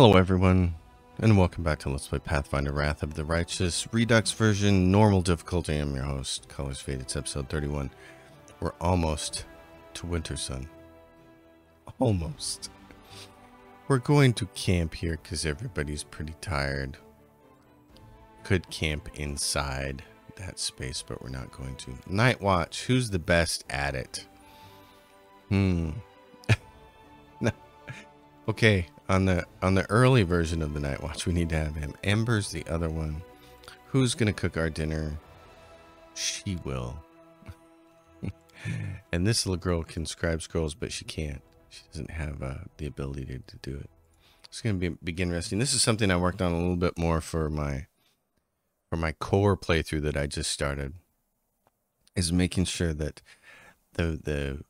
Hello everyone, and welcome back to Let's Play Pathfinder Wrath of the Righteous Redux version, normal difficulty. I'm your host, Colors Fade. It's episode 31. We're almost to Winter Sun. Almost. We're going to camp here because everybody's pretty tired. Could camp inside that space, but we're not going to. Night Watch, who's the best at it? Hmm. Okay, on the on the early version of the Night Watch, we need to have him. Ember's the other one. Who's gonna cook our dinner? She will. and this little girl can scribe scrolls, but she can't. She doesn't have uh, the ability to, to do it. It's gonna be begin resting. This is something I worked on a little bit more for my for my core playthrough that I just started. Is making sure that the the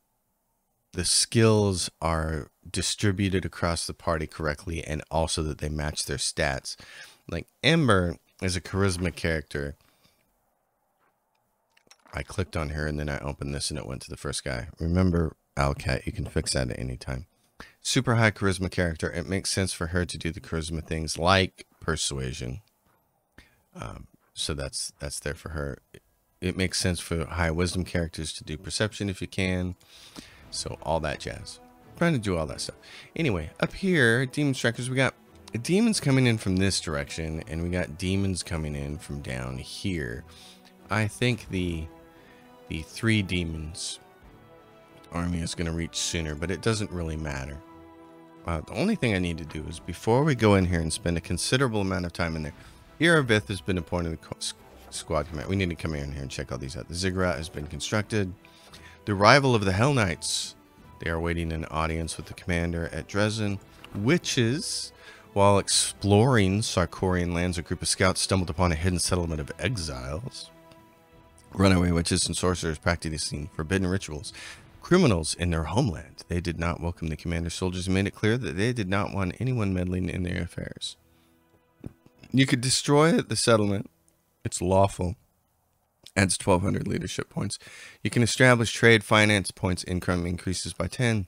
the skills are distributed across the party correctly and also that they match their stats. Like Ember is a charisma character. I clicked on her and then I opened this and it went to the first guy. Remember, Alcat, you can fix that at any time. Super high charisma character. It makes sense for her to do the charisma things like persuasion. Um, so that's that's there for her. It, it makes sense for high wisdom characters to do perception if you can. So all that jazz. Trying to do all that stuff. Anyway, up here, demon strikers, we got demons coming in from this direction, and we got demons coming in from down here. I think the the three demons army is going to reach sooner, but it doesn't really matter. Uh, the only thing I need to do is before we go in here and spend a considerable amount of time in there, Irabeth has been appointed the squad command. We need to come in here and check all these out. The ziggurat has been constructed. The arrival of the Hell Knights. They are waiting an audience with the commander at Drezen. Witches, while exploring Sarkorian lands, a group of scouts stumbled upon a hidden settlement of exiles. Runaway witches and sorcerers practicing forbidden rituals. Criminals in their homeland. They did not welcome the commander's soldiers and made it clear that they did not want anyone meddling in their affairs. You could destroy the settlement. It's lawful adds 1200 leadership points. You can establish trade finance points income increases by 10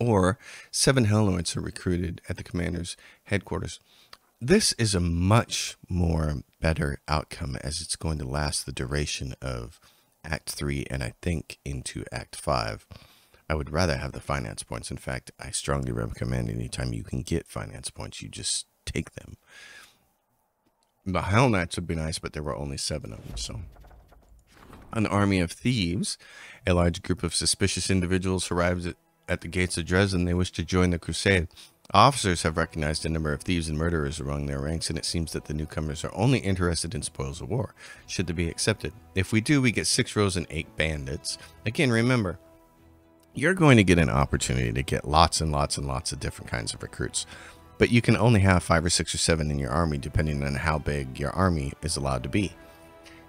or 7 Hellknights are recruited at the commander's headquarters. This is a much more better outcome as it's going to last the duration of Act 3 and I think into Act 5. I would rather have the finance points. In fact, I strongly recommend anytime you can get finance points, you just take them. The Hell Knights would be nice, but there were only seven of them, so an army of thieves. A large group of suspicious individuals arrives at, at the gates of Drezen. They wish to join the crusade. Officers have recognized a number of thieves and murderers among their ranks, and it seems that the newcomers are only interested in spoils of war, should they be accepted. If we do, we get six rows and eight bandits. Again, remember, you're going to get an opportunity to get lots and lots and lots of different kinds of recruits, but you can only have five or six or seven in your army, depending on how big your army is allowed to be.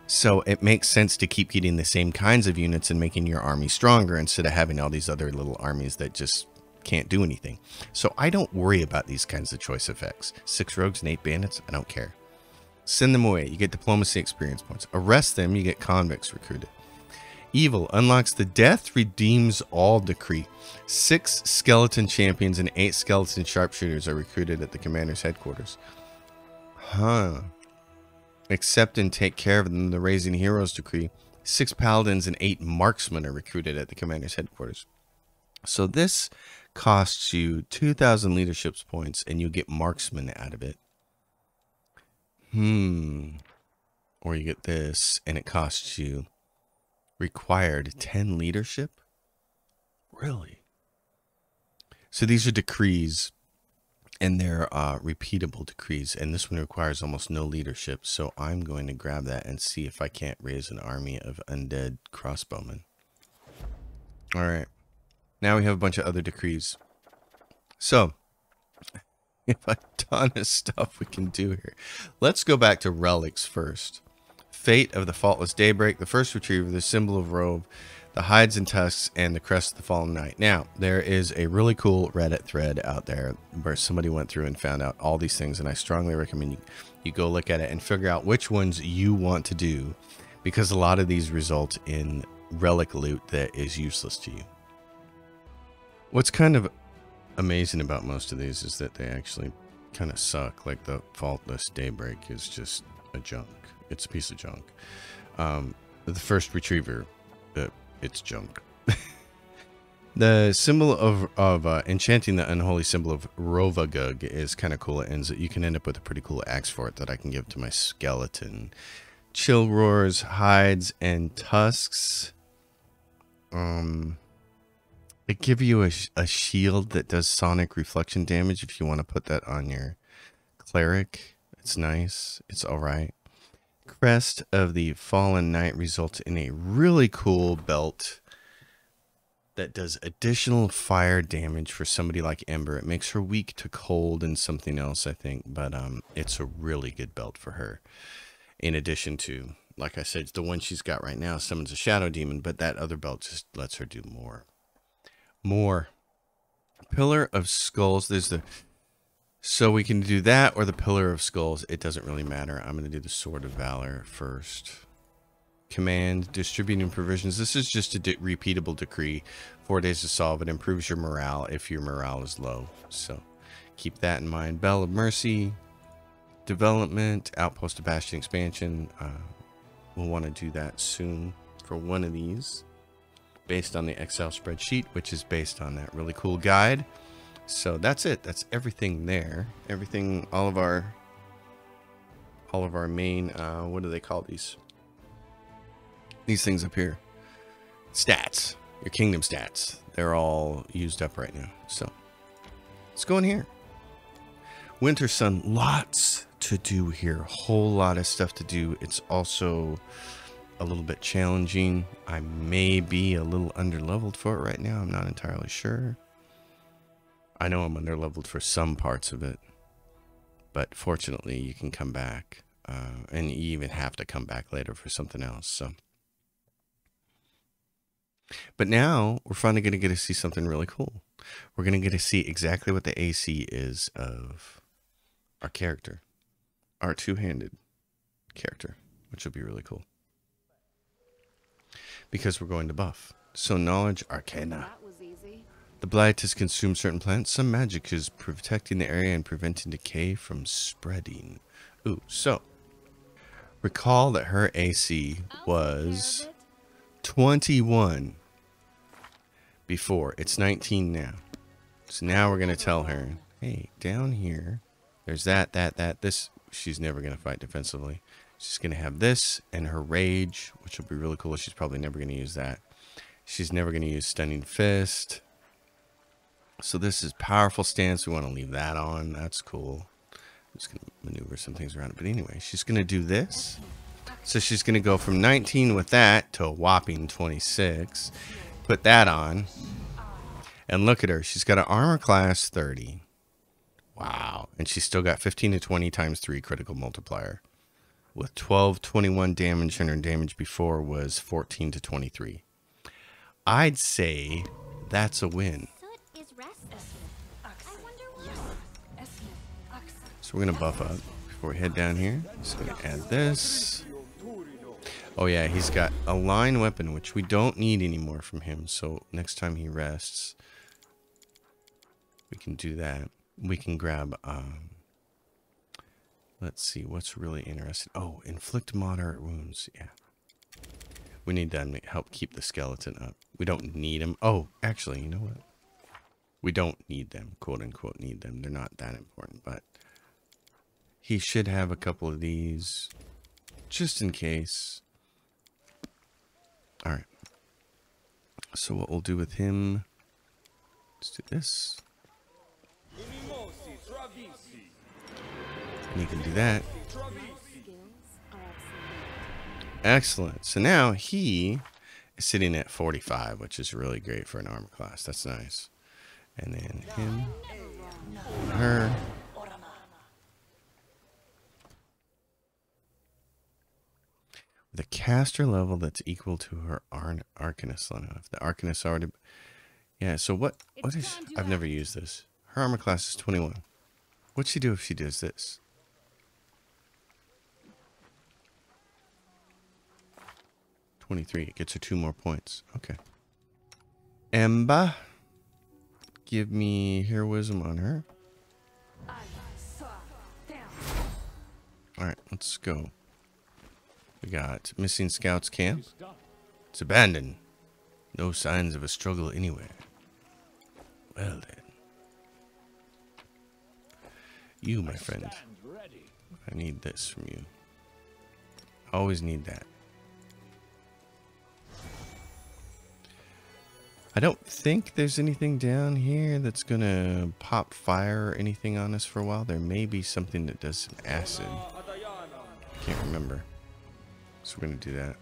So it makes sense to keep getting the same kinds of units and making your army stronger instead of having all these other little armies that just can't do anything. So I don't worry about these kinds of choice effects. Six rogues and eight bandits, I don't care. Send them away, you get diplomacy experience points. Arrest them, you get convicts recruited. Evil unlocks the death redeems all decree. Six skeleton champions and eight skeleton sharpshooters are recruited at the commander's headquarters. Huh accept and take care of them the Raising Heroes decree, six paladins and eight marksmen are recruited at the commander's headquarters. So this costs you 2,000 leadership points and you get marksmen out of it. Hmm. Or you get this and it costs you required 10 leadership? Really? So these are decrees and they're uh, repeatable decrees. And this one requires almost no leadership. So I'm going to grab that and see if I can't raise an army of undead crossbowmen. All right. Now we have a bunch of other decrees. So, if a ton of stuff we can do here. Let's go back to relics first. Fate of the Faultless Daybreak, the first retriever, the symbol of Rove, the hides and tusks, and the crest of the fallen knight. Now, there is a really cool Reddit thread out there where somebody went through and found out all these things, and I strongly recommend you, you go look at it and figure out which ones you want to do because a lot of these result in relic loot that is useless to you. What's kind of amazing about most of these is that they actually kind of suck. Like the Faultless Daybreak is just a junk. It's a piece of junk. Um, the first Retriever, it's junk. the symbol of of uh, enchanting the unholy symbol of Rovagug is kind of cool. It ends. You can end up with a pretty cool axe for it that I can give to my skeleton. Chill roars, hides, and tusks. Um, it give you a, a shield that does sonic reflection damage if you want to put that on your cleric. It's nice. It's all right. Crest of the Fallen Knight results in a really cool belt that does additional fire damage for somebody like Ember. It makes her weak to cold and something else, I think, but um, it's a really good belt for her. In addition to, like I said, the one she's got right now summons a shadow demon, but that other belt just lets her do more more. Pillar of Skulls. There's the. So we can do that or the Pillar of Skulls. It doesn't really matter. I'm going to do the Sword of Valor first. Command, distributing provisions. This is just a repeatable decree. Four days to solve. It improves your morale if your morale is low. So keep that in mind. Bell of Mercy, development, Outpost of Bastion expansion. Uh, we'll want to do that soon for one of these based on the Excel spreadsheet, which is based on that really cool guide. So that's it. That's everything there. Everything, all of our, all of our main, uh, what do they call these? These things up here. Stats. Your kingdom stats. They're all used up right now. So let's go in here. Winter Sun, lots to do here. Whole lot of stuff to do. It's also a little bit challenging. I may be a little underleveled for it right now. I'm not entirely sure. I know I'm underleveled for some parts of it, but fortunately you can come back, uh, and you even have to come back later for something else. So, but now we're finally going to get to see something really cool. We're going to get to see exactly what the AC is of our character, our two-handed character, which will be really cool because we're going to buff. So knowledge arcana. The blight has consumed certain plants. Some magic is protecting the area and preventing decay from spreading. Ooh, so recall that her AC was 21 before. It's 19 now. So now we're going to tell her, hey, down here, there's that, that, that. This, she's never going to fight defensively. She's going to have this and her rage, which will be really cool. She's probably never going to use that. She's never going to use stunning fist. So this is powerful stance. We want to leave that on. That's cool. I'm just going to maneuver some things around it. But anyway, she's going to do this. So she's going to go from 19 with that to a whopping 26. Put that on. And look at her. She's got an armor class 30. Wow. And she's still got 15 to 20 times 3 critical multiplier with 12, 21 damage, and her damage before was 14 to 23. I'd say that's a win. So we're to buff up before we head down here. So we're to add this. Oh yeah, he's got a line weapon, which we don't need anymore from him. So next time he rests, we can do that. We can grab um, Let's see what's really interesting. Oh, inflict moderate wounds. Yeah. We need them to help keep the skeleton up. We don't need them. Oh, actually, you know what? We don't need them, quote unquote, need them. They're not that important, but he should have a couple of these just in case. All right. So what we'll do with him, let's do this. And you can do that. Excellent. So now he is sitting at 45, which is really great for an armor class. That's nice. And then him, and her. The caster level that's equal to her Ar Arcanist level. If the Arcanist already... Yeah, so what... What is... I've never used this. Her armor class is 21. What'd she do if she does this? 23. It gets her two more points. Okay. Ember. Give me heroism on her. Alright, let's go. We got missing scouts camp. It's abandoned. No signs of a struggle anywhere. Well then. You, my friend. I need this from you. I always need that. I don't think there's anything down here that's gonna pop fire or anything on us for a while. There may be something that does some acid. Can't remember. So we're gonna do that.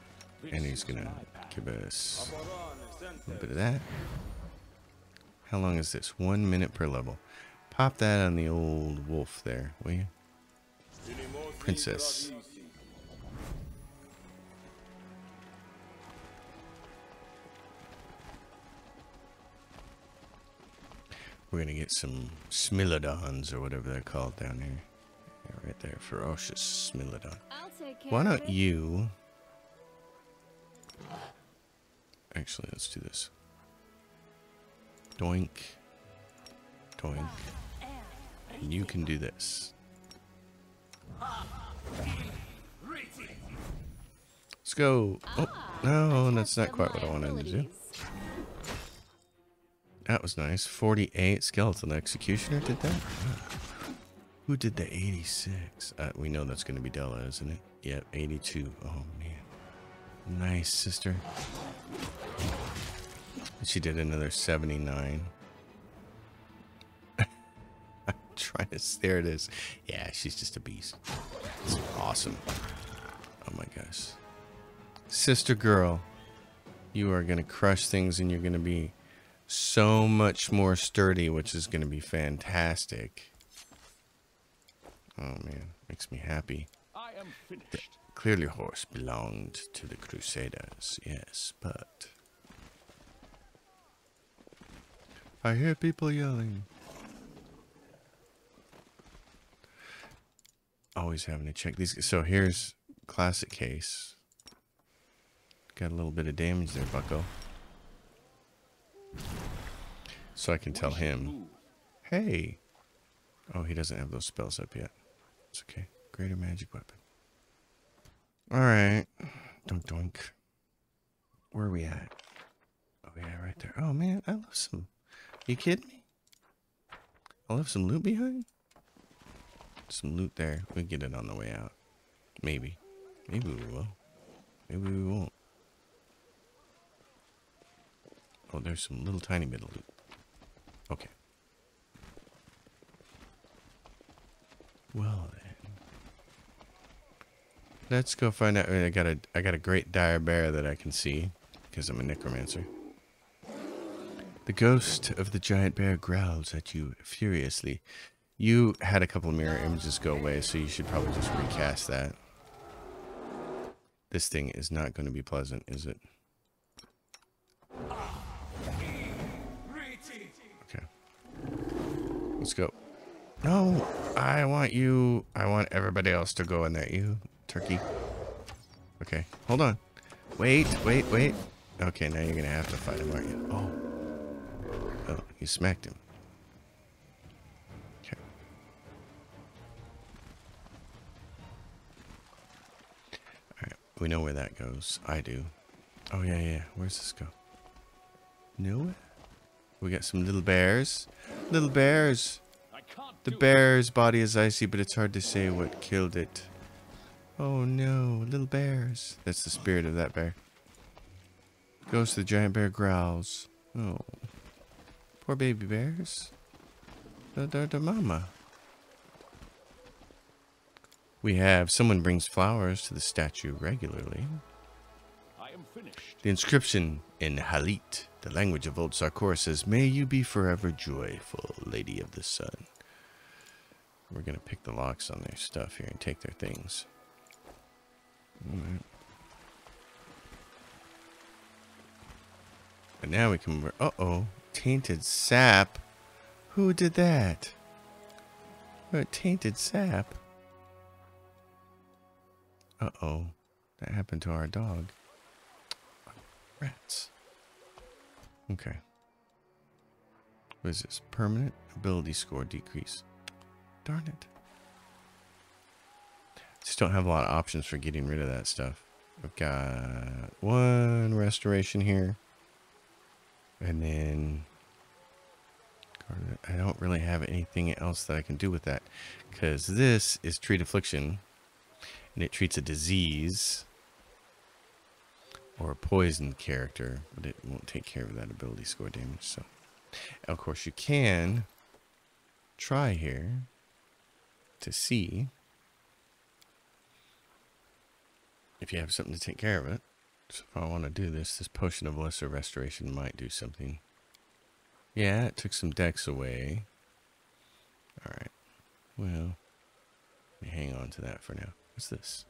And he's gonna give us a little bit of that. How long is this? One minute per level. Pop that on the old wolf there, will you? Princess. We're gonna get some smilodons or whatever they're called down here. Yeah, right there, ferocious smilodon. Why don't you? Actually, let's do this. Doink, doink, and you can do this. Let's go. Oh, no, that's not quite what I wanted to do. That was nice. 48 skeleton executioner did that. Who did the 86? Uh, we know that's going to be Della, isn't it? Yep, 82. Oh man, nice sister. She did another 79. I'm trying to. There it is. Yeah, she's just a beast. It's awesome. Oh my gosh, sister girl, you are gonna crush things, and you're gonna be so much more sturdy, which is going to be fantastic. Oh man, makes me happy. Clearly horse belonged to the Crusaders, yes, but I hear people yelling. Always having to check these. So here's classic case. Got a little bit of damage there, bucko. So I can tell him, hey. Oh, he doesn't have those spells up yet. It's okay. Greater magic weapon. Alright. Doink doink. Where are we at? Oh yeah, right there. Oh man, I love some. You kidding me? I left some loot behind? Some loot there. We get it on the way out. Maybe. Maybe we will. Maybe we won't. Oh, there's some little tiny bit of loot. Okay. Well then. Let's go find out. I got a I got a great dire bear that I can see because I'm a necromancer. The ghost of the giant bear growls at you furiously. You had a couple mirror images go away, so you should probably just recast that. This thing is not going to be pleasant, is it? Okay. Let's go. No, I want you. I want everybody else to go in there. You, turkey. Okay, hold on. Wait, wait, wait. Okay, now you're gonna have to fight him, aren't you? Oh. Oh, you smacked him. Okay. Alright, we know where that goes. I do. Oh, yeah, yeah. Where's this go? Nowhere? We got some little bears. Little bears. The bear's body is icy, but it's hard to say what killed it. Oh no, little bears. That's the spirit of that bear. Goes to the giant bear growls. Oh. Poor baby bears. Da da da mama. We have someone brings flowers to the statue regularly. I am finished. The inscription in Hallit the language of old Sarkor says, May you be forever joyful, Lady of the Sun. We're going to pick the locks on their stuff here and take their things. Alright. And now we can... Uh-oh. Tainted sap. Who did that? Tainted sap? Uh-oh. That happened to our dog. Rats. Okay. What is this? Permanent ability score decrease. Darn it. Just don't have a lot of options for getting rid of that stuff. We've got one restoration here. And then I don't really have anything else that I can do with that. Because this is treat affliction. And it treats a disease. Or a poison character. But it won't take care of that ability score damage. So, of course, you can try here to see if you have something to take care of it. So if I want to do this, this potion of lesser restoration might do something. Yeah, it took some dex away. Alright. Well, hang on to that for now. What's this?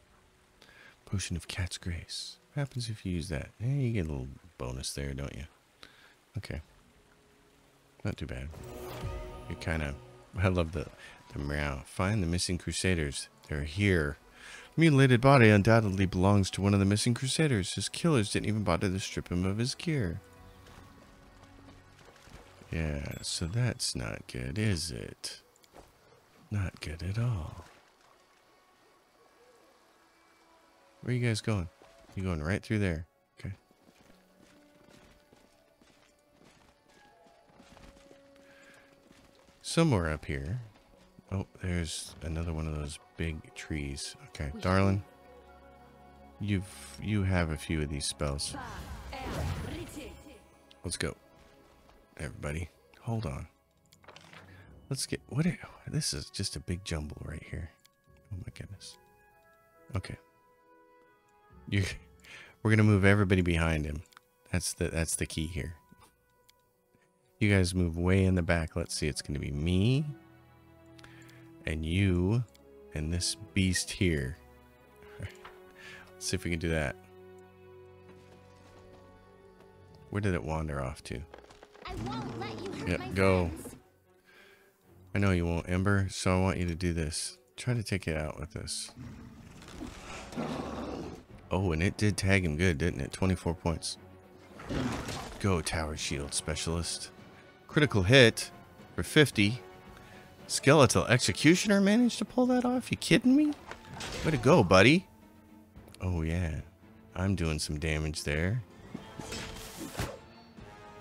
Potion of Cat's Grace. What happens if you use that? Eh, you get a little bonus there, don't you? Okay. Not too bad. You kind of... I love the, the meow. Find the missing crusaders. They're here. Mutilated body undoubtedly belongs to one of the missing crusaders. His killers didn't even bother to strip him of his gear. Yeah, so that's not good, is it? Not good at all. Where are you guys going? You going right through there? Okay. Somewhere up here. Oh, there's another one of those big trees. Okay, darling. You've you have a few of these spells. Let's go. Everybody, hold on. Let's get what are, this is just a big jumble right here. Oh my goodness. Okay. You we're going to move everybody behind him. That's the that's the key here. You guys move way in the back. Let's see. It's going to be me and you and this beast here. Let's see if we can do that. Where did it wander off to? yep, go. Friends. I know you won't, Ember, so I want you to do this. Try to take it out with this. Oh, and it did tag him good, didn't it? 24 points. Go, Tower Shield Specialist. Critical hit for 50. Skeletal Executioner managed to pull that off? You kidding me? Way to go, buddy. Oh, yeah. I'm doing some damage there.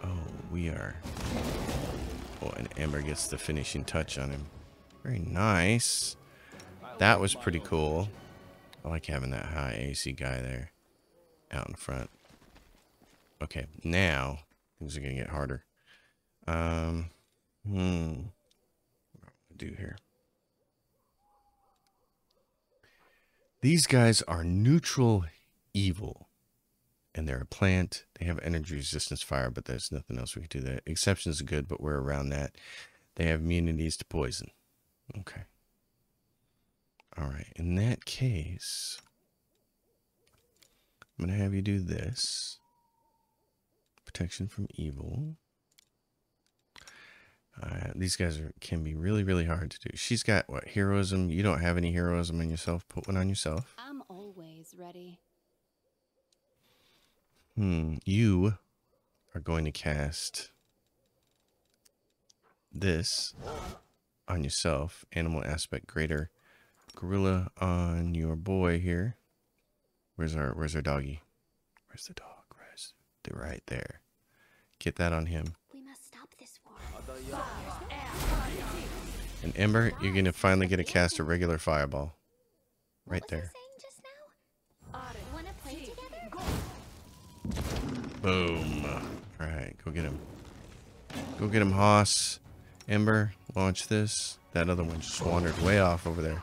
Oh, we are. Oh, and Amber gets the finishing touch on him. Very nice. That was pretty cool. I like having that high AC guy there out in front. Okay, now things are going to get harder. Um, hmm do here. These guys are neutral evil. And they're a plant. They have energy resistance fire, but there's nothing else we can do. The exceptions are good, but we're around that. They have immunities to poison. Okay. All right. In that case, I'm going to have you do this. Protection from evil. Uh, these guys are, can be really, really hard to do. She's got what heroism? You don't have any heroism in yourself. Put one on yourself. I'm always ready. Hmm. You are going to cast this on yourself. Animal aspect greater. Gorilla on your boy here. Where's our Where's our doggy? Where's the dog? Where's the right there? Get that on him. And Ember, you're going to finally get a cast a regular fireball. Right there. Boom. Alright, go get him. Go get him, Hoss. Ember, launch this. That other one just wandered way off over there.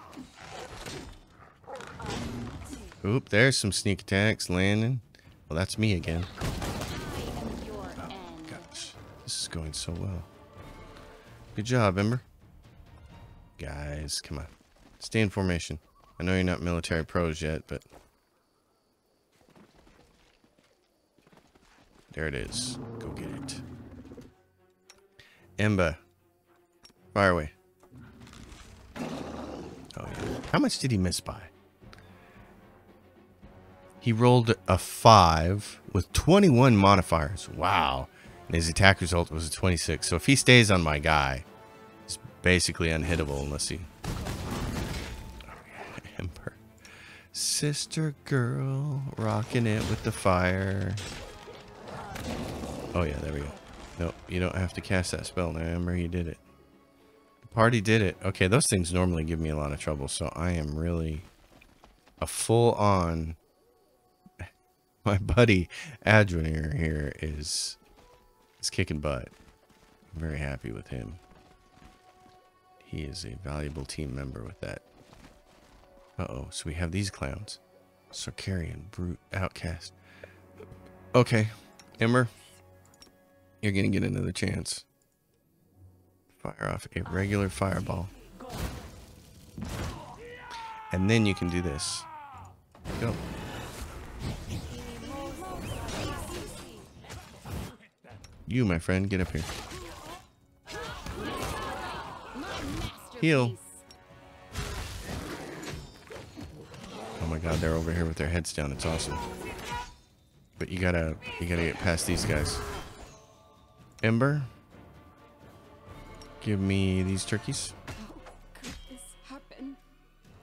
Oop, there's some sneak attacks landing. Well, that's me again. Oh, gosh. This is going so well. Good job, Ember. Guys, come on. Stay in formation. I know you're not military pros yet, but... There it is. Go get it. Ember. Fire away. Oh, yeah. How much did he miss by? He rolled a 5 with 21 modifiers. Wow. And his attack result was a 26. So if he stays on my guy, he's basically unhittable unless he... Ember. Sister girl, rocking it with the fire. Oh yeah, there we go. Nope, you don't have to cast that spell now, Ember. You did it. The party did it. Okay, those things normally give me a lot of trouble, so I am really a full-on... My buddy Adrenir here is is kicking butt. I'm very happy with him. He is a valuable team member with that. Uh-oh, so we have these clowns. Sarkorian, Brute, Outcast. Okay, Ember, you're gonna get another chance. Fire off a regular fireball. And then you can do this. Go. You, my friend, get up here. Heal. Oh my god, they're over here with their heads down. It's awesome. But you gotta, you gotta get past these guys. Ember, give me these turkeys.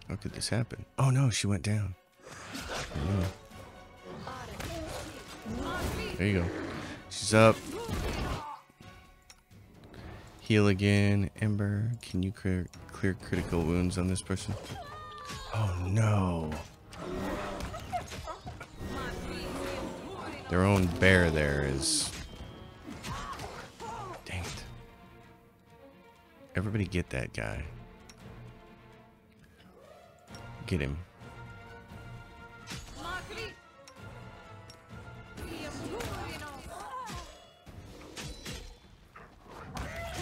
How could this happen? Oh no, she went down. Oh. There you go. She's up. Heal again. Ember, can you clear, clear critical wounds on this person? Oh no. Their own bear there is... Dang it. Everybody get that guy. Get him.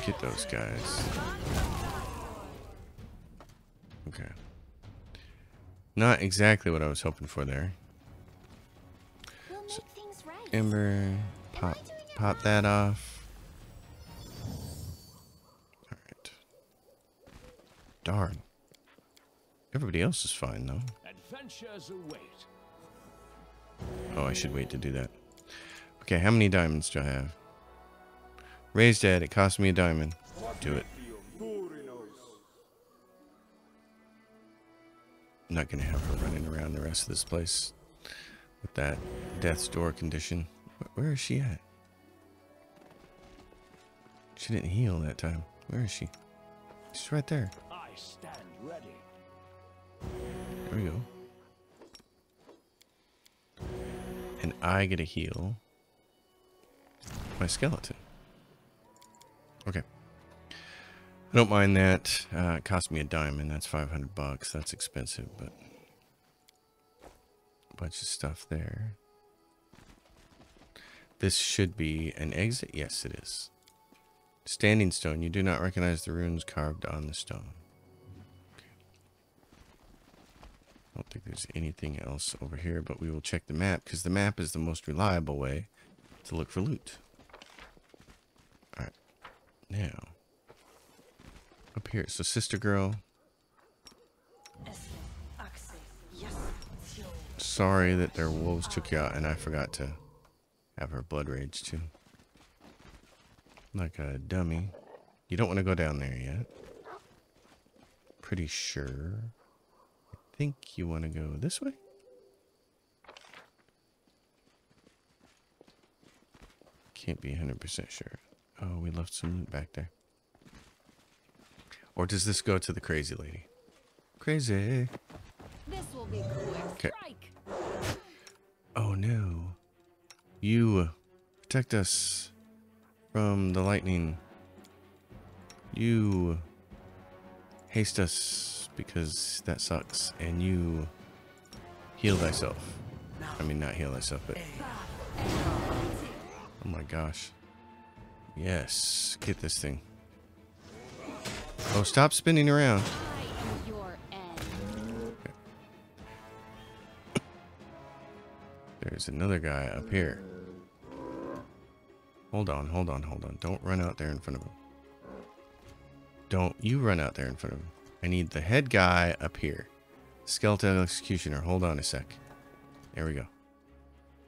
Get those guys. Okay. Not exactly what I was hoping for there. We'll make things right. Ember, pop, pop that off. All right. Darn. Everybody else is fine though. Adventures await. Oh, I should wait to do that. Okay, how many diamonds do I have? Raised dead. It cost me a diamond. Do it. I'm not gonna have her running around the rest of this place with that death's door condition. Where is she at? She didn't heal that time. Where is she? She's right there. I stand ready. There we go. And I get a heal my skeleton. Okay. I don't mind that. Uh, it cost me a diamond. That's 500 bucks. That's expensive, but a bunch of stuff there. This should be an exit. Yes, it is. Standing stone. You do not recognize the runes carved on the stone. I don't think there's anything else over here, but we will check the map because the map is the most reliable way to look for loot. Now. Up here. So, Sister Girl. Sorry that their wolves took you out and I forgot to have her blood rage too. Like a dummy. You don't want to go down there yet. Pretty sure. I think you want to go this way. Can't be 100% sure. Oh, we left some loot back there. Or does this go to the crazy lady? Crazy. This will be a quick 'Kay. strike. Oh no. You uh, protect us from the lightning. You haste us because that sucks. And you heal thyself. I mean, not heal thyself, but. Oh my gosh. Yes. Get this thing. Oh, stop spinning around. There's another guy up here. Hold on, hold on, hold on. Don't run out there in front of him. Don't you run out there in front of him. I need the head guy up here. Skeletal executioner. Hold on a sec. There we go.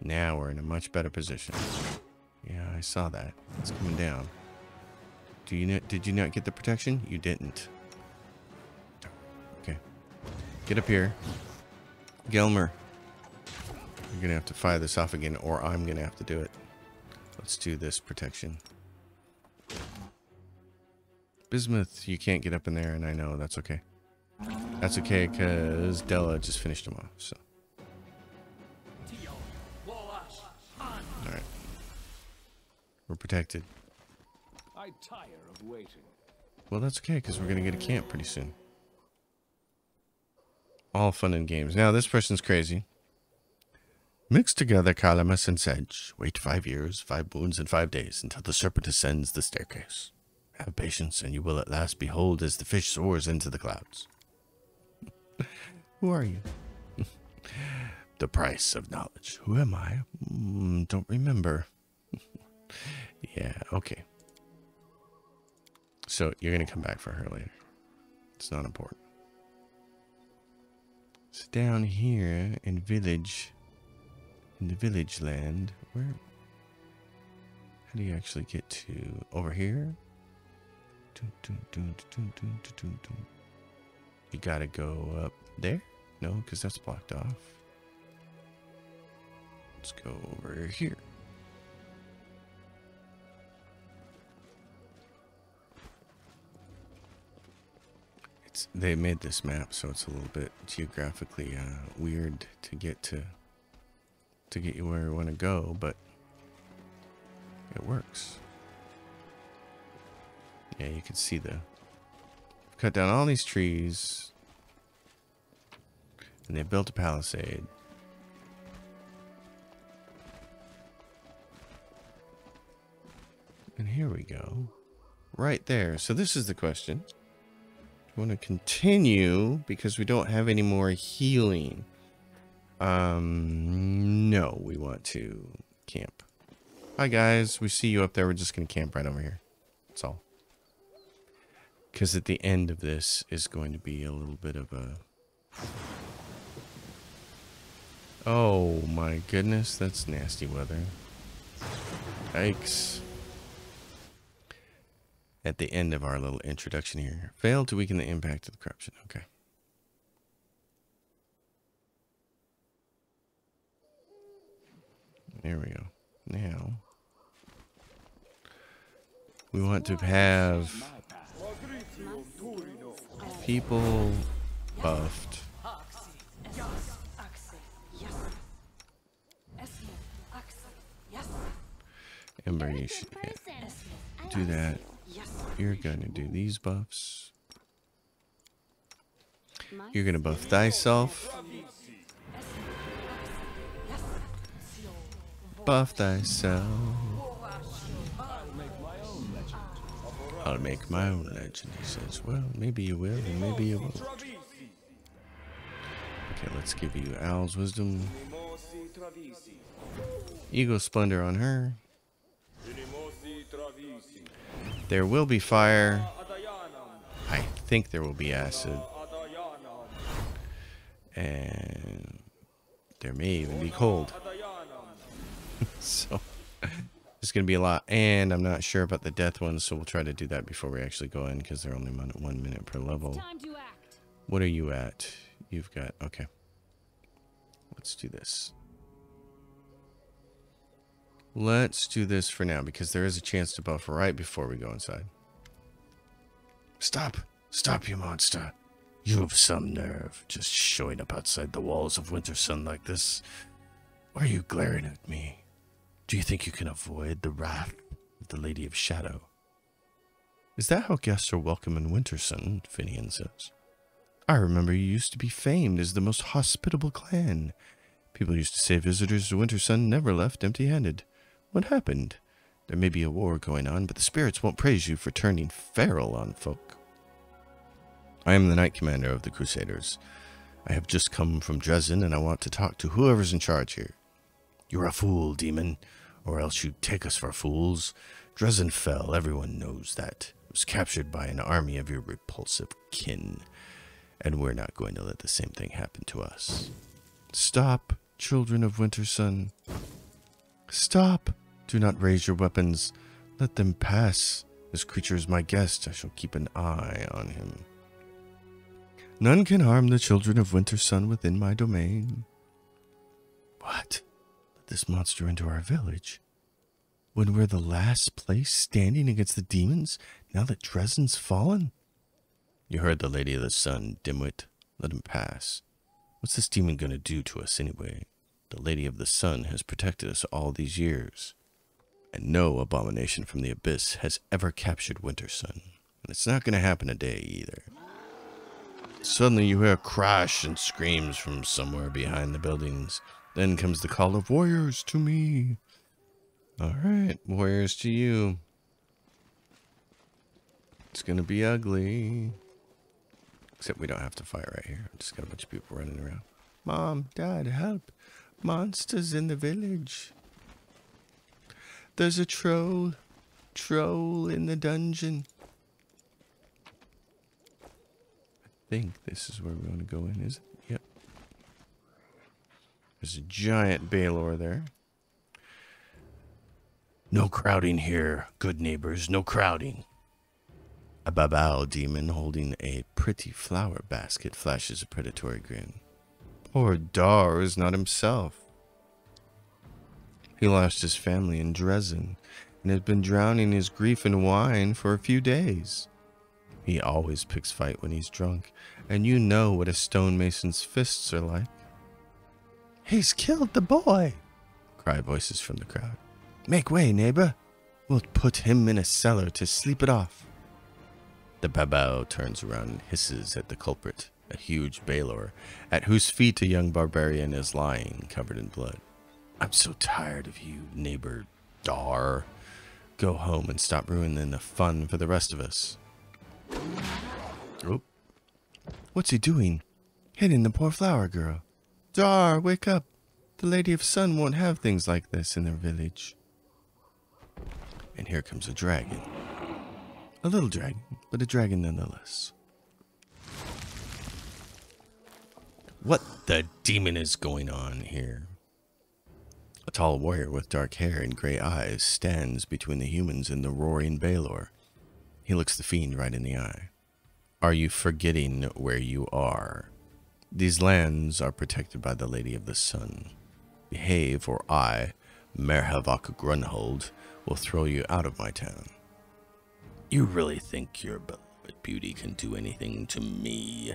Now we're in a much better position. Yeah, I saw that. It's coming down. Do you not, did you not get the protection? You didn't. Okay. Get up here. Gelmer. You're gonna have to fire this off again, or I'm gonna have to do it. Let's do this protection. Bismuth, you can't get up in there, and I know that's okay. That's okay, because Della just finished him off, so. We're protected. I tire of waiting. Well, that's okay, because we're going to get a camp pretty soon. All fun and games. Now, this person's crazy. Mix together calamus and sedge. Wait five years, five moons, and five days until the serpent ascends the staircase. Have patience, and you will at last behold as the fish soars into the clouds. Who are you? the price of knowledge. Who am I? Mm, don't remember. Yeah, okay. So you're going to come back for her later. It's not important. So down here in village, in the village land, where, how do you actually get to, over here? You gotta go up there? No, because that's blocked off. Let's go over here. They made this map so it's a little bit geographically uh, weird to get to to get you where you want to go, but it works. Yeah, you can see the cut down all these trees and they built a palisade. And here we go. Right there. So this is the question. Want to continue because we don't have any more healing. Um, no, we want to camp. Hi guys, we see you up there. We're just going to camp right over here. That's all. Because at the end of this is going to be a little bit of a... Oh my goodness, that's nasty weather. Yikes. At the end of our little introduction here. Failed to weaken the impact of the corruption. Okay. There we go. Now, we want to have people buffed. Ember, you should yeah, do that. You're to do these buffs. You're to buff thyself. Buff thyself. I'll make my own legend, he says. Well, maybe you will, and maybe you won't. Okay, let's give you Owl's Wisdom. Eagle Splendor on her. There will be fire. I think there will be acid. And there may even be cold. so it's going to be a lot. And I'm not sure about the death ones, so we'll try to do that before we actually go in because they're only one, one minute per level. What are you at? You've got, okay. Let's do this. Let's do this for now because there is a chance to buff right before we go inside. Stop. Stop, you monster. You have some nerve just showing up outside the walls of Winter Sun like this. Why are you glaring at me? Do you think you can avoid the wrath of the Lady of Shadow? Is that how guests are welcome in Winter Sun? Finian says. I remember you used to be famed as the most hospitable clan. People used to say visitors to Winter Sun never left empty handed. What happened? There may be a war going on, but the spirits won't praise you for turning feral on folk. I am the Knight Commander of the Crusaders. I have just come from Drezen, and I want to talk to whoever's in charge here. You're a fool, demon, or else you'd take us for fools. Drezen fell, everyone knows that. It was captured by an army of your repulsive kin, and we're not going to let the same thing happen to us. Stop, children of Winter Sun. Stop! Do not raise your weapons. Let them pass. This creature is my guest. I shall keep an eye on him. None can harm the children of Winter Sun within my domain. What? Let this monster into our village? When we're the last place standing against the demons, now that Drezen's fallen? You heard the Lady of the Sun, dimwit. Let him pass. What's this demon gonna do to us anyway? The Lady of the Sun has protected us all these years. And no abomination from the abyss has ever captured Winter Sun. And it's not gonna happen today either. Suddenly you hear a crash and screams from somewhere behind the buildings. Then comes the call of warriors to me. Alright, warriors to you. It's gonna be ugly. Except we don't have to fight right here. Just got a bunch of people running around. Mom, Dad, help. Monsters in the village. There's a troll. Troll in the dungeon. I think this is where we want to go in, is it? Yep. There's a giant balor there. No crowding here, good neighbors, no crowding. A babau demon holding a pretty flower basket flashes a predatory grin. Poor Dar is not himself. He lost his family in Drezen and has been drowning his grief in wine for a few days. He always picks fight when he's drunk, and you know what a stonemason's fists are like. He's killed the boy, cry voices from the crowd. Make way, neighbor. We'll put him in a cellar to sleep it off. The babau turns around and hisses at the culprit, a huge balor, at whose feet a young barbarian is lying, covered in blood. I'm so tired of you, neighbor Dar. Go home and stop ruining the fun for the rest of us. Oop. What's he doing? Hitting the poor flower girl. Dar, wake up. The Lady of Sun won't have things like this in their village. And here comes a dragon. A little dragon, but a dragon nonetheless. What the demon is going on here? A tall warrior with dark hair and gray eyes stands between the humans and the roaring balor. He looks the fiend right in the eye. Are you forgetting where you are? These lands are protected by the Lady of the Sun. Behave, or I, Marhevok Grunhold, will throw you out of my town. You really think your beloved beauty can do anything to me?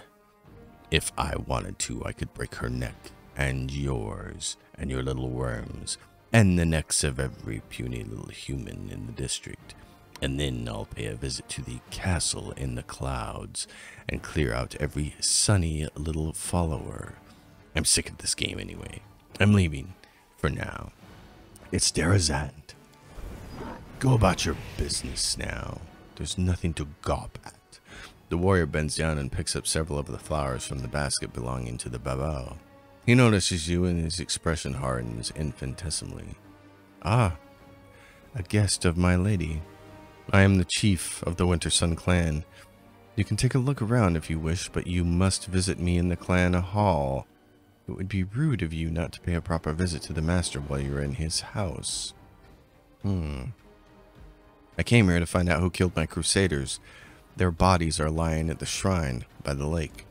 If I wanted to, I could break her neck, and yours, and your little worms, and the necks of every puny little human in the district. And then I'll pay a visit to the castle in the clouds and clear out every sunny little follower. I'm sick of this game anyway. I'm leaving for now. It's Derazand. Go about your business now. There's nothing to gawp at. The warrior bends down and picks up several of the flowers from the basket belonging to the babau. He notices you and his expression hardens infinitesimally. Ah, a guest of my lady. I am the chief of the Winter Sun clan. You can take a look around if you wish, but you must visit me in the clan hall. It would be rude of you not to pay a proper visit to the master while you're in his house. Hmm. I came here to find out who killed my crusaders. Their bodies are lying at the shrine by the lake.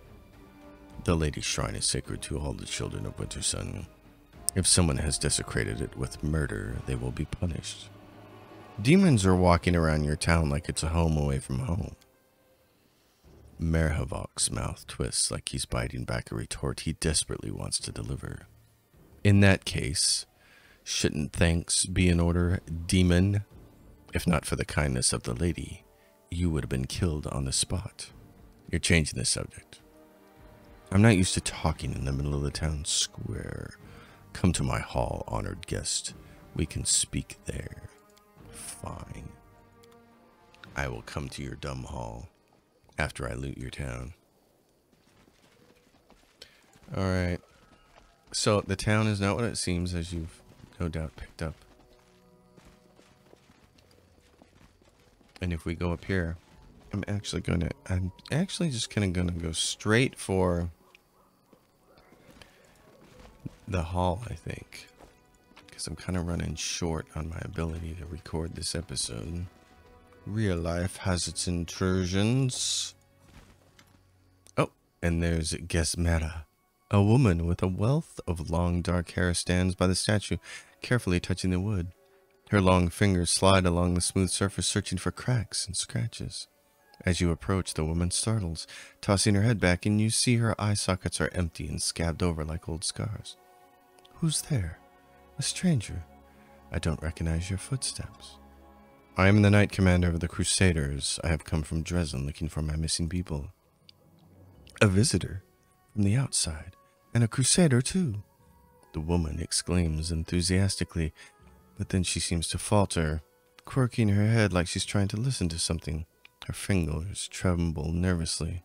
The lady's shrine is sacred to all the children of Winter Sun. If someone has desecrated it with murder, they will be punished. Demons are walking around your town like it's a home away from home. Marhevok's mouth twists like he's biting back a retort he desperately wants to deliver. In that case, shouldn't thanks be in order, demon? If not for the kindness of the lady, you would have been killed on the spot. You're changing the subject. I'm not used to talking in the middle of the town square. Come to my hall, honored guest. We can speak there. Fine. I will come to your dumb hall after I loot your town. Alright. So the town is not what it seems, as you've no doubt picked up. And if we go up here, I'm actually gonna, I'm actually just kinda gonna go straight for the hall, I think. Because I'm kind of running short on my ability to record this episode. Real life has its intrusions. Oh, and there's Gesmera. A woman with a wealth of long dark hair stands by the statue, carefully touching the wood. Her long fingers slide along the smooth surface, searching for cracks and scratches. As you approach, the woman startles, tossing her head back, and you see her eye sockets are empty and scabbed over like old scars. Who's there? A stranger. I don't recognize your footsteps. I am the Knight Commander of the Crusaders. I have come from Drezen looking for my missing people. A visitor from the outside, and a Crusader too. The woman exclaims enthusiastically, but then she seems to falter, quirking her head like she's trying to listen to something. Her fingers tremble nervously.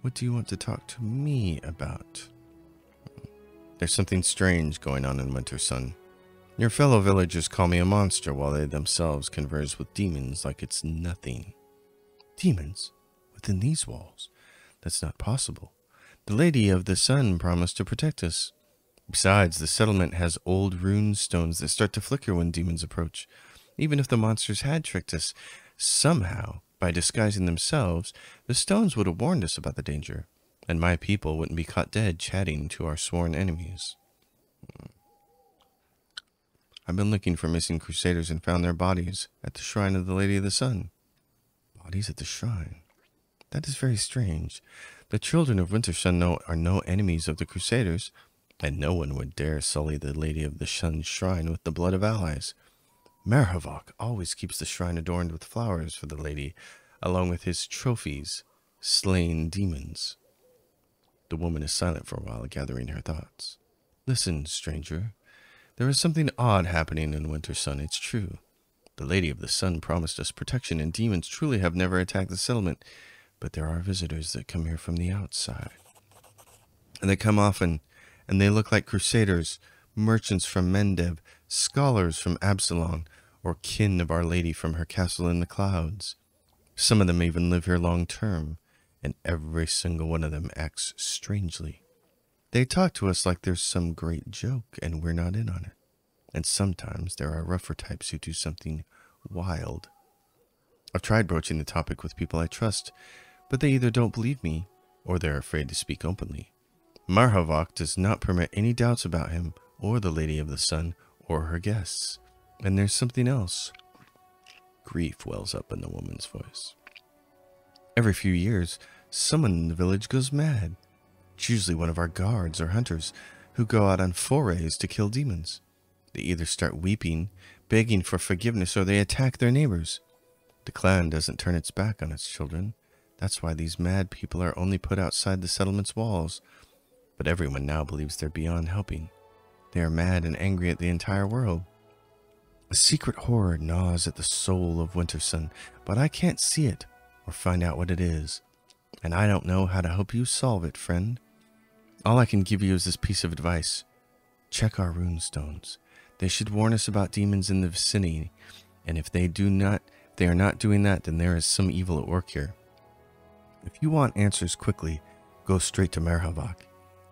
What do you want to talk to me about? There's something strange going on in Winter Sun. Your fellow villagers call me a monster while they themselves converse with demons like it's nothing. Demons? Within these walls? That's not possible. The Lady of the Sun promised to protect us. Besides, the settlement has old rune stones that start to flicker when demons approach. Even if the monsters had tricked us, somehow, by disguising themselves, the stones would have warned us about the danger, and my people wouldn't be caught dead chatting to our sworn enemies. Hmm. I've been looking for missing crusaders and found their bodies at the shrine of the Lady of the Sun. Bodies at the shrine? That is very strange. The children of Winter Sun are no enemies of the crusaders, and no one would dare sully the Lady of the Sun's shrine with the blood of allies. Marhevok always keeps the shrine adorned with flowers for the lady, along with his trophies, slain demons. The woman is silent for a while, gathering her thoughts. Listen, stranger. There is something odd happening in Winter Sun, it's true. The Lady of the Sun promised us protection, and demons truly have never attacked the settlement. But there are visitors that come here from the outside. And they come often, and they look like crusaders, merchants from Mendev, scholars from Absalom, or kin of Our Lady from her castle in the clouds. Some of them even live here long term, and every single one of them acts strangely. They talk to us like there's some great joke and we're not in on it. And sometimes there are rougher types who do something wild. I've tried broaching the topic with people I trust, but they either don't believe me or they're afraid to speak openly. Marhevok does not permit any doubts about him or the Lady of the Sun or her guests. And there's something else. Grief wells up in the woman's voice. Every few years, someone in the village goes mad. It's usually one of our guards or hunters who go out on forays to kill demons. They either start weeping, begging for forgiveness, or they attack their neighbors. The clan doesn't turn its back on its children. That's why these mad people are only put outside the settlement's walls. But everyone now believes they're beyond helping. They are mad and angry at the entire world. A secret horror gnaws at the soul of Wintersun, but I can't see it or find out what it is. And I don't know how to help you solve it, friend. All I can give you is this piece of advice. Check our rune stones. They should warn us about demons in the vicinity, and if they do not they are not doing that, then there is some evil at work here. If you want answers quickly, go straight to Marhevok.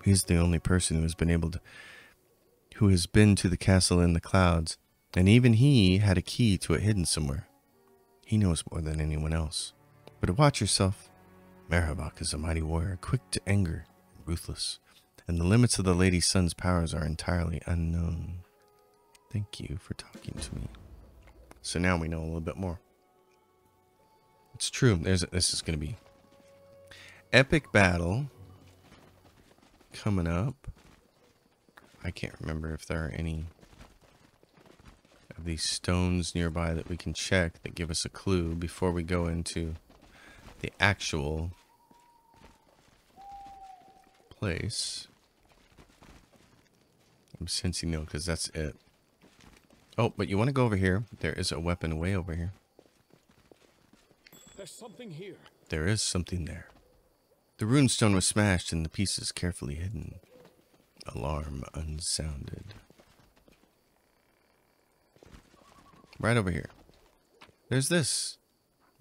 He's the only person who has been able to who has been to the castle in the clouds, and even he had a key to it hidden somewhere. He knows more than anyone else. But watch yourself. Marhevok is a mighty warrior, quick to anger, and ruthless, and the limits of the Lady Sun's powers are entirely unknown. Thank you for talking to me. So now we know a little bit more. It's true. There's this is going to be epic battle coming up. I can't remember if there are any of these stones nearby that we can check that give us a clue before we go into the actual place. I'm sensing no, because that's it. Oh, but you want to go over here. There is a weapon way over here. There's something here. There is something there. The runestone was smashed and the pieces carefully hidden. Alarm unsounded. Right over here. There's this.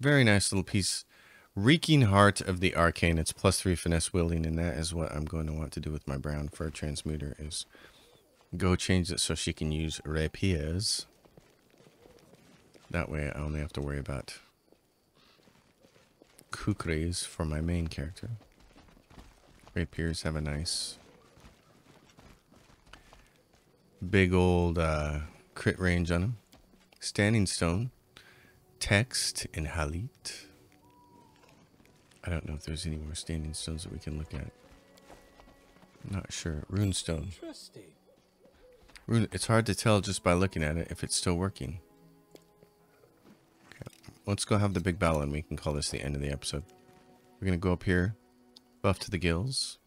Very nice little piece. Reeking Heart of the Arcane. It's plus three finesse wielding, and that is what I'm going to want to do with my brown fur transmuter is go change it so she can use rapiers. That way I only have to worry about kukris for my main character. Rapiers have a nice big old uh, crit range on them. Standing Stone. Text in Hallit. I don't know if there's any more standing stones that we can look at. Not sure. Runestone. Interesting. Rune, it's hard to tell just by looking at it if it's still working. Okay, let's go have the big battle and we can call this the end of the episode. We're gonna go up here, buff to the gills,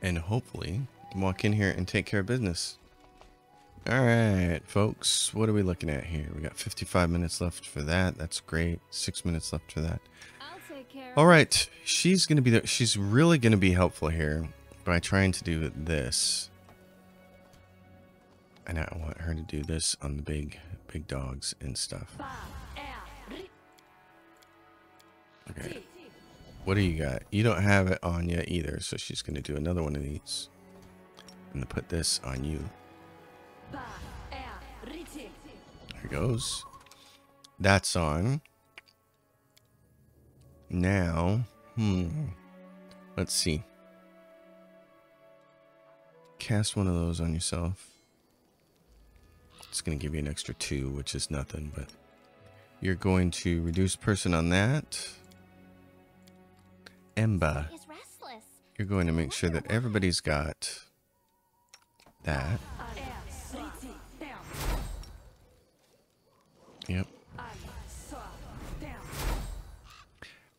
and hopefully walk in here and take care of business. All right, folks, what are we looking at here? We got 55 minutes left for that. That's great. Six minutes left for that. I'll take care All right, she's gonna be the, she's really gonna be helpful here by trying to do this. And I want her to do this on the big big dogs and stuff. Er, okay. What do you got? You don't have it on yet either, so she's gonna do another one of these. And put this on you. There goes. That's on. Now, hmm. Let's see. Cast one of those on yourself. It's going to give you an extra two, which is nothing, but you're going to reduce person on that. Ember, you're going to make sure that everybody's got that. Yep.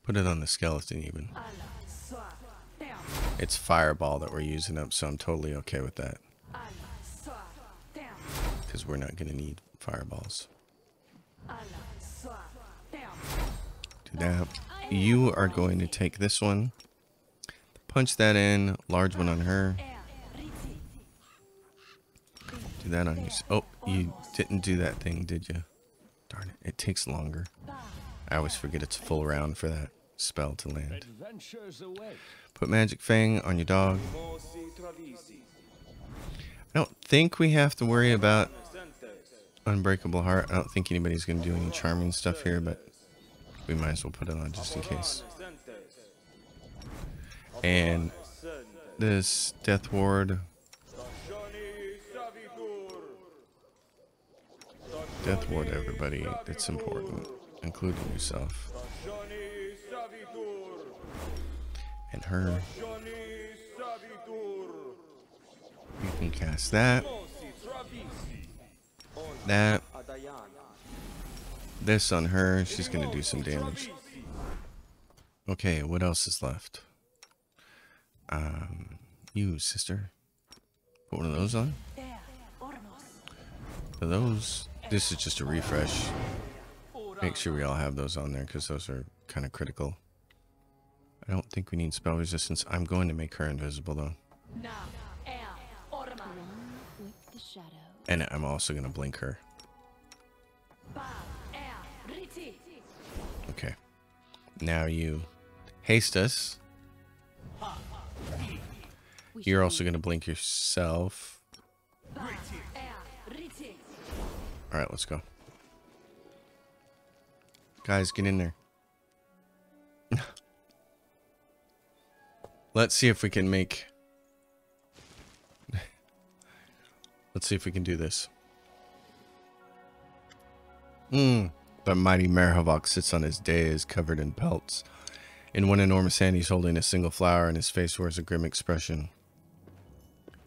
Put it on the skeleton even. It's fireball that we're using up, so I'm totally okay with that. Because we're not going to need fireballs. Do that. You are going to take this one, punch that in, large one on her. Do that on you. Oh, you didn't do that thing, did you? Darn it. It takes longer. I always forget it's a full round for that spell to land. Put Magic Fang on your dog. I don't think we have to worry about Unbreakable Heart. I don't think anybody's going to do any charming stuff here, but we might as well put it on just in case. And this Death Ward. Death Ward, everybody. It's important, including yourself. And her. You can cast that. That. This on her. She's going to do some damage. Okay, what else is left? Um, you, sister. Put one of those on. For those, this is just a refresh. Make sure we all have those on there because those are kind of critical. I don't think we need spell resistance. I'm going to make her invisible though. And I'm also going to blink her. Okay. Now you haste us. You're also going to blink yourself. All right, let's go. Guys, get in there. let's see if we can make. let's see if we can do this. Hmm. The mighty Marhevok sits on his dais, covered in pelts. In one enormous hand, he's holding a single flower, and his face wears a grim expression.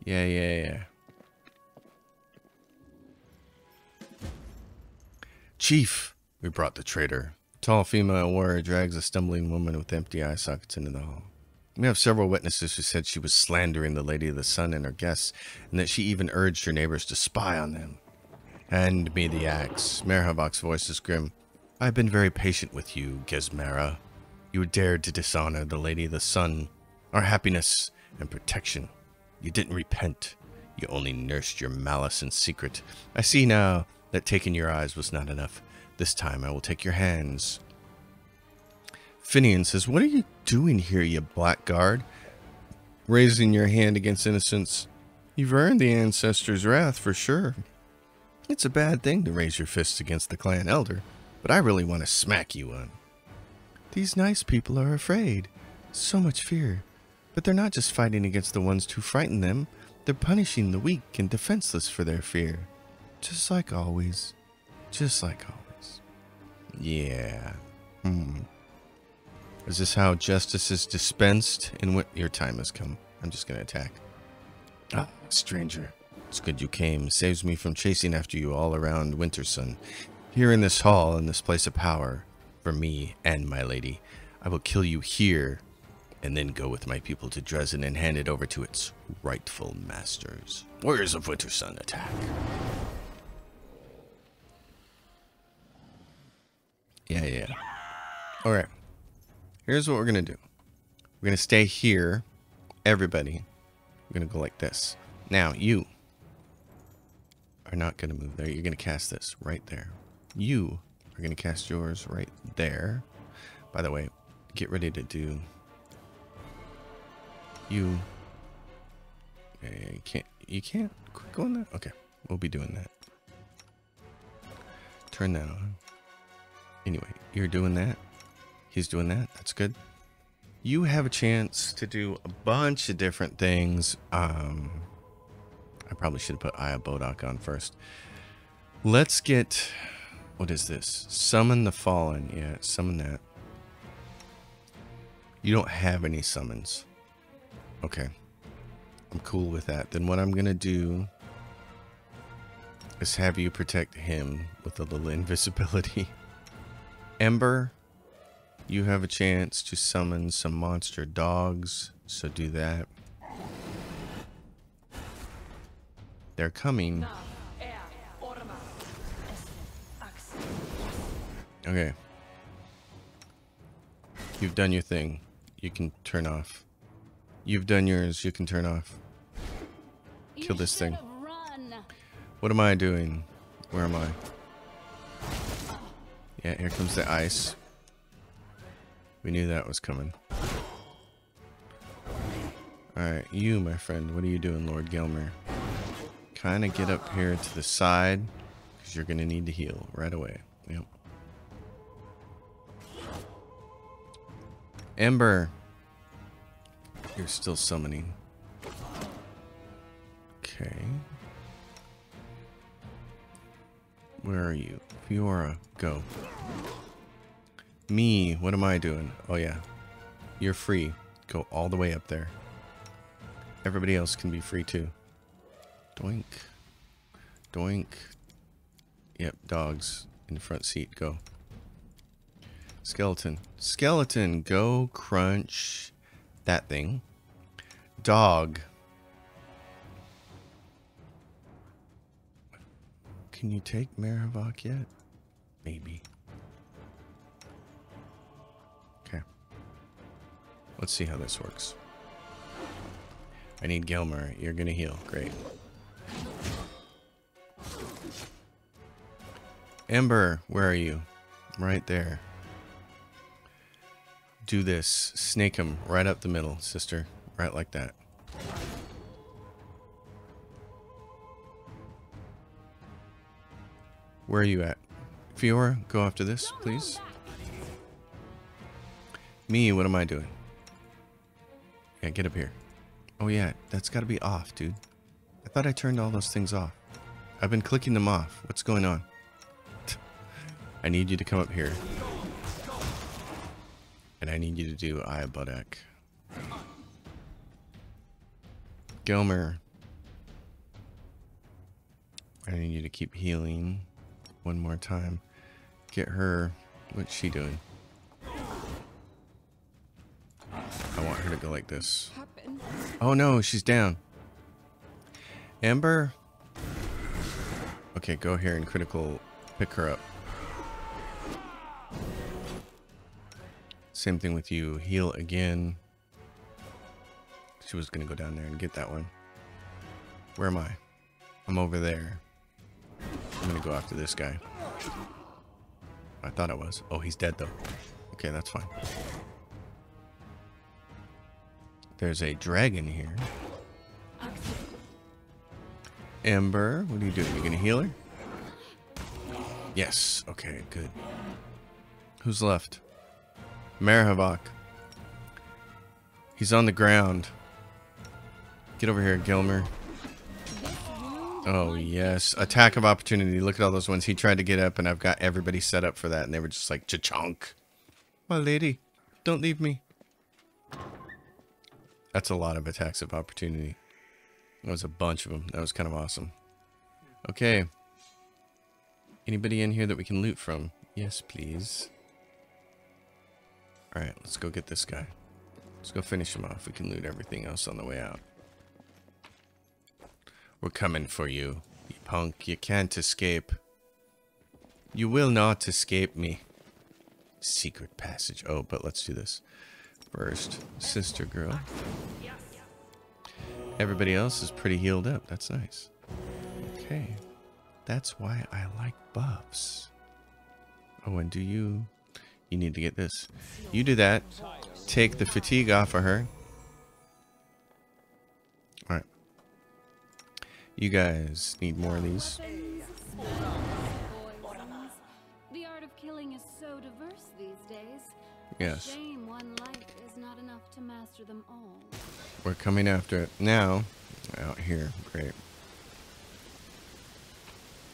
Yeah, yeah, yeah. Chief, we brought the traitor. Tall female warrior drags a stumbling woman with empty eye sockets into the hall. We have several witnesses who said she was slandering the Lady of the Sun and her guests, and that she even urged her neighbors to spy on them. Hand me the axe. Marhevok's voice is grim. I have been very patient with you, Gesmera. You dared to dishonor the Lady of the Sun, our happiness and protection. You didn't repent. You only nursed your malice in secret. I see now that taking your eyes was not enough. This time I will take your hands. Finian says, What are you doing here, you blackguard? Raising your hand against innocence. You've earned the ancestors' wrath for sure. It's a bad thing to raise your fists against the clan elder, but I really want to smack you one. These nice people are afraid. So much fear. But they're not just fighting against the ones who frighten them, they're punishing the weak and defenseless for their fear. Just like always. Just like always. Yeah. Hmm. Is this how justice is dispensed in what your time has come? I'm just gonna attack. Ah, stranger. It's good you came. Saves me from chasing after you all around Wintersun. Here in this hall, in this place of power, for me and my lady, I will kill you here, and then go with my people to Drezen and hand it over to its rightful masters. Warriors of Wintersun, attack. Yeah, yeah. All right. Here's what we're going to do. We're going to stay here. Everybody. We're going to go like this. Now, you are not going to move there. You're going to cast this right there. You are going to cast yours right there. By the way, get ready to do you. Okay, you can't. You can't click on that. Okay, we'll be doing that. Turn that on. Anyway, you're doing that. He's doing that. That's good. You have a chance to do a bunch of different things. Um, I probably should have put Aya Bodok on first. Let's get. What is this? Summon the Fallen. Yeah, summon that. You don't have any summons. Okay. I'm cool with that. Then what I'm going to do is have you protect him with a little invisibility. Ember, you have a chance to summon some monster dogs, so do that. They're coming. Okay. You've done your thing. You can turn off. You've done yours. You can turn off. Kill this thing. What am I doing? Where am I? Yeah, here comes the ice. We knew that was coming. Alright, you, my friend, what are you doing, Lord Gelmer? Kind of get up here to the side, because you're going to need to heal right away. Yep. Ember. You're still summoning. Okay. Where are you? Fiora, go. Me, what am I doing? Oh yeah. You're free. Go all the way up there. Everybody else can be free too. Doink. Doink. Yep, dogs in the front seat, go. Skeleton. Skeleton, go crunch that thing. Dog. Can you take Marhevok yet? Maybe. Okay. Let's see how this works. I need Gelmer. You're gonna heal. Great. Ember, where are you? Right there. Do this. Snake him right up the middle, sister. Right like that. Where are you at? Fiora, go after this, please. Me, what am I doing? Yeah, get up here. Oh yeah, that's gotta be off, dude. I thought I turned all those things off. I've been clicking them off. What's going on? I need you to come up here. And I need you to do Buddak. Gilmer. I need you to keep healing one more time. Get her. What's she doing? I want her to go like this. Oh no, she's down. Ember. Okay, go here and critical pick her up. Same thing with you. Heal again. She was gonna go down there and get that one. Where am I? I'm over there. I'm gonna go after this guy. I thought I was. Oh, he's dead though. Okay, that's fine. There's a dragon here. Ember, what are you doing? You gonna heal her? Yes. Okay, good. Who's left? Marhevok. He's on the ground. Get over here, Gilmer. Oh, yes. Attack of opportunity. Look at all those ones. He tried to get up, and I've got everybody set up for that, and they were just like, cha-chunk. My lady, don't leave me. That's a lot of attacks of opportunity. That was a bunch of them. That was kind of awesome. Okay. Anybody in here that we can loot from? Yes, please. Alright, let's go get this guy. Let's go finish him off. We can loot everything else on the way out. We're coming for you, you punk. You can't escape. You will not escape me. Secret passage. Oh, but let's do this. First, sister girl. Everybody else is pretty healed up. That's nice. Okay. That's why I like buffs. Oh, and do you... You need to get this. You do that. Take the fatigue off of her. You guys need more of these. The art of killing is so diverse these days. Yes. Shame one life is not enough to master them all. We're coming after it now. Out here. Great.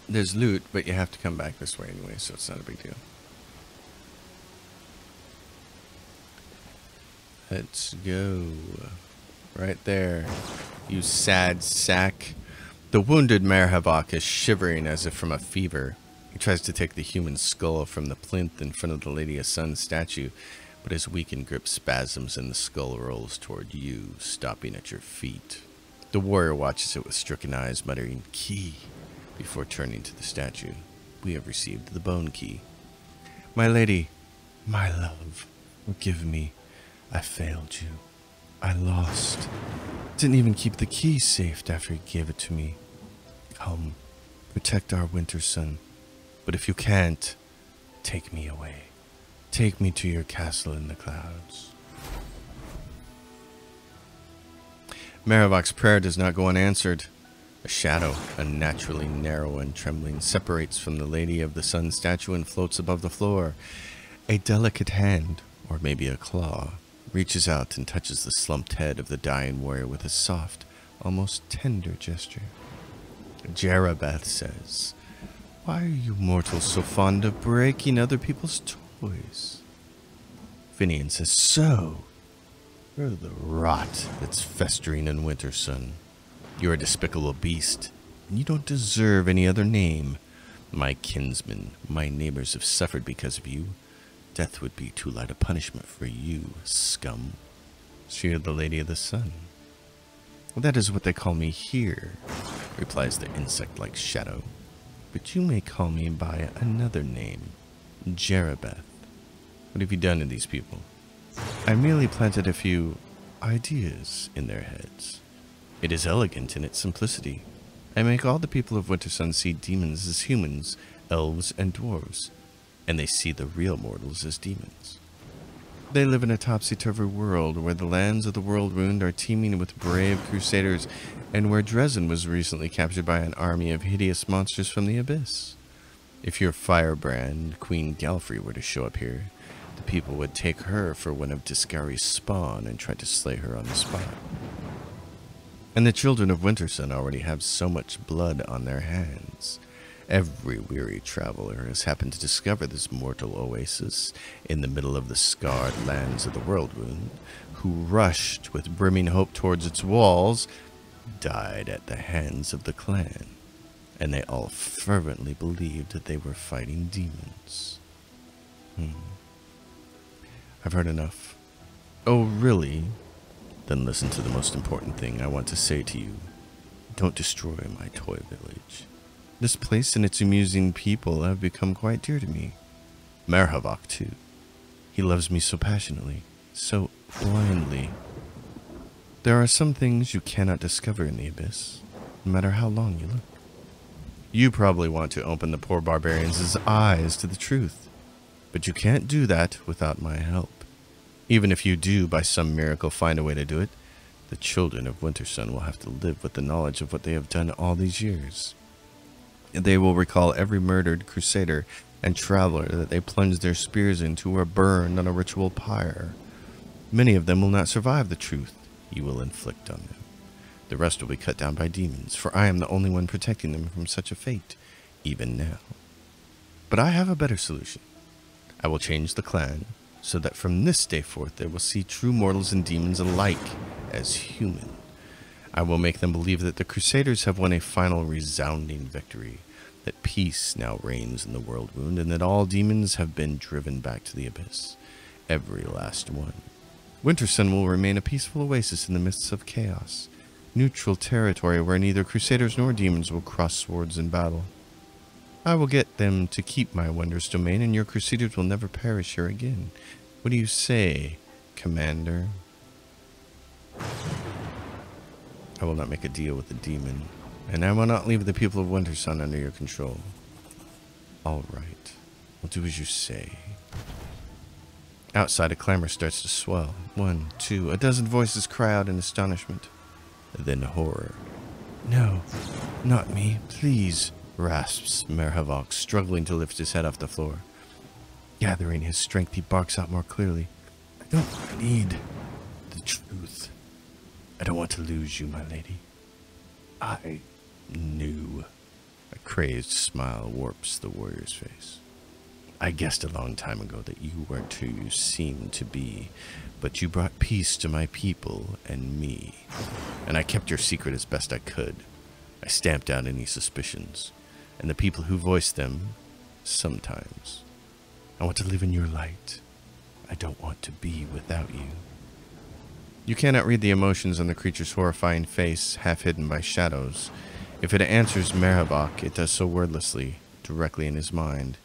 There's loot, but you have to come back this way anyway, so it's not a big deal. Let's go. Right there. You sad sack. The wounded Marhevok is shivering as if from a fever. He tries to take the human skull from the plinth in front of the Lady of Sun statue, but his weakened grip spasms and the skull rolls toward you, stopping at your feet. The warrior watches it with stricken eyes, muttering, Key, before turning to the statue. We have received the bone key. My lady, my love, forgive me. I failed you. I lost. Didn't even keep the key safe after he gave it to me. Come, protect our winter sun. But if you can't, take me away. Take me to your castle in the clouds. Marhevok's prayer does not go unanswered. A shadow, unnaturally narrow and trembling, separates from the Lady of the Sun statue and floats above the floor. A delicate hand, or maybe a claw, reaches out and touches the slumped head of the dying warrior with a soft, almost tender gesture. Jerribeth says, Why are you mortals so fond of breaking other people's toys? Finian says, So, you're the rot that's festering in winter sun. You're a despicable beast, and you don't deserve any other name. My kinsmen, my neighbors have suffered because of you. Death would be too light a punishment for you, scum. Is the Lady of the Sun. That is what they call me here, replies the insect-like shadow. But you may call me by another name, Jerribeth. What have you done to these people? I merely planted a few ideas in their heads. It is elegant in its simplicity. I make all the people of Wintersun see demons as humans, elves, and dwarves, and they see the real mortals as demons. They live in a topsy-turvy world where the lands of the world ruined are teeming with brave crusaders, and where Drezen was recently captured by an army of hideous monsters from the abyss. If your firebrand, Queen Galfrey, were to show up here, the people would take her for one of Deskari's spawn and try to slay her on the spot. And the children of Wintersun already have so much blood on their hands. Every weary traveler has happened to discover this mortal oasis in the middle of the scarred lands of the World Wound, who rushed with brimming hope towards its walls, died at the hands of the clan, and they all fervently believed that they were fighting demons. Hmm. I've heard enough. Oh, really? Then listen to the most important thing I want to say to you. Don't destroy my toy village. This place and its amusing people have become quite dear to me. Marhevok, too. He loves me so passionately, so blindly. There are some things you cannot discover in the abyss, no matter how long you look. You probably want to open the poor barbarians' eyes to the truth, but you can't do that without my help. Even if you do, by some miracle, find a way to do it, the children of Wintersun will have to live with the knowledge of what they have done all these years. They will recall every murdered crusader and traveler that they plunged their spears into or burned on a ritual pyre. Many of them will not survive the truth you will inflict on them. The rest will be cut down by demons, for I am the only one protecting them from such a fate, even now. But I have a better solution. I will change the clan so that from this day forth they will see true mortals and demons alike as human. I will make them believe that the Crusaders have won a final resounding victory, that peace now reigns in the world wound, and that all demons have been driven back to the abyss. Every last one. Wintersun will remain a peaceful oasis in the midst of chaos, neutral territory where neither Crusaders nor demons will cross swords in battle. I will get them to keep my wondrous domain, and your Crusaders will never perish here again. What do you say, Commander? I will not make a deal with the demon, and I will not leave the people of Wintersun under your control. All right, I'll do as you say. Outside, a clamor starts to swell. One, two, a dozen voices cry out in astonishment. Then horror. No, not me, please, rasps Marhevok, struggling to lift his head off the floor. Gathering his strength, he barks out more clearly. I don't need the truth. I don't want to lose you, my lady. I knew. A crazed smile warps the warrior's face. I guessed a long time ago that you weren't who you seemed to be, but you brought peace to my people and me. And I kept your secret as best I could. I stamped out any suspicions, and the people who voiced them, sometimes. I want to live in your light. I don't want to be without you. You cannot read the emotions on the creature's horrifying face, half hidden by shadows. If it answers Marhevok, it does so wordlessly, directly in his mind.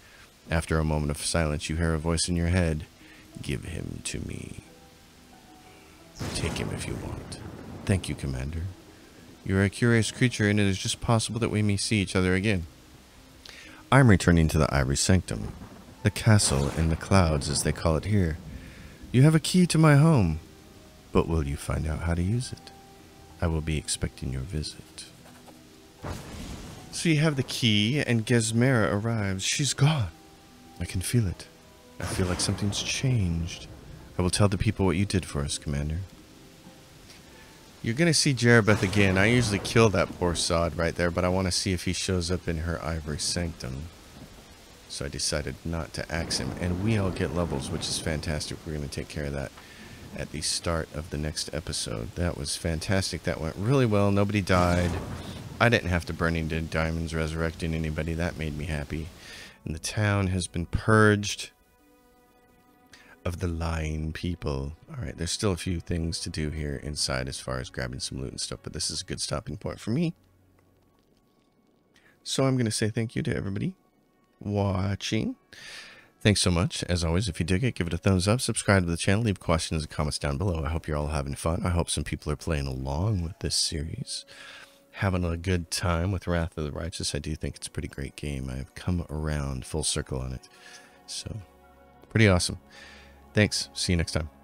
After a moment of silence, you hear a voice in your head Give him to me. Take him if you want. Thank you, Commander. You are a curious creature, and it is just possible that we may see each other again. I'm returning to the Ivory Sanctum, the castle in the clouds, as they call it here. You have a key to my home, but will you find out how to use it? I will be expecting your visit. So you have the key, and Gesmera arrives. She's gone. I can feel it. I feel like something's changed. I will tell the people what you did for us, Commander. You're going to see Jerribeth again. I usually kill that poor sod right there, but I want to see if he shows up in her ivory sanctum. So I decided not to axe him. And we all get levels, which is fantastic. We're going to take care of that at the start of the next episode. That was fantastic. That went really well. Nobody died. I didn't have to burn any diamonds resurrecting anybody. That made me happy. And the town has been purged of the lying people. All right, there's still a few things to do here inside as far as grabbing some loot and stuff, but this is a good stopping point for me. So I'm going to say thank you to everybody watching. Thanks so much. As always, if you dig it, give it a thumbs up, subscribe to the channel, leave questions and comments down below. I hope you're all having fun. I hope some people are playing along with this series having a good time with Wrath of the Righteous. I do think it's a pretty great game. I've come around full circle on it. So, pretty awesome. Thanks. See you next time.